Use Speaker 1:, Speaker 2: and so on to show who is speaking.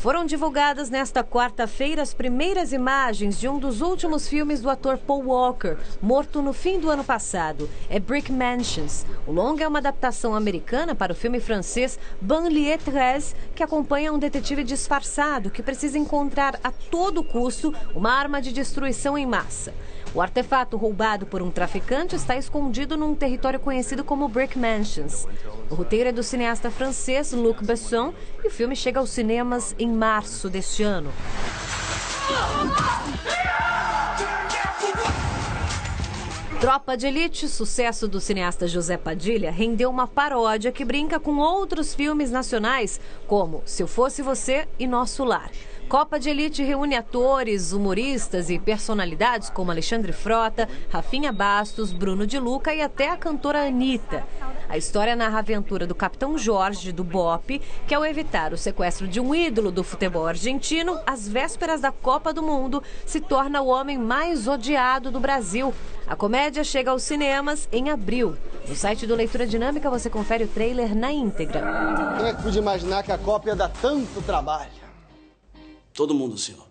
Speaker 1: Foram divulgadas nesta quarta-feira as primeiras imagens de um dos últimos filmes do ator Paul Walker, morto no fim do ano passado. É Brick Mansions. O longa é uma adaptação americana para o filme francês Banlieue 13, que acompanha um detetive disfarçado que precisa encontrar a todo custo uma arma de destruição em massa. O artefato roubado por um traficante está escondido num território conhecido como Brick Mansions. O roteiro é do cineasta francês Luc Besson e o filme chega aos cinemas em março deste ano. Tropa de Elite, sucesso do cineasta José Padilha, rendeu uma paródia que brinca com outros filmes nacionais, como Se Eu Fosse Você e Nosso Lar. Copa de Elite reúne atores, humoristas e personalidades como Alexandre Frota, Rafinha Bastos, Bruno de Luca e até a cantora Anitta. A história narra a aventura do capitão Jorge do BOP, que ao evitar o sequestro de um ídolo do futebol argentino, às vésperas da Copa do Mundo, se torna o homem mais odiado do Brasil. A comédia chega aos cinemas em abril. No site do Leitura Dinâmica você confere o trailer na íntegra.
Speaker 2: Quem é que podia imaginar que a Copa ia dar tanto trabalho?
Speaker 3: Todo mundo, senhor.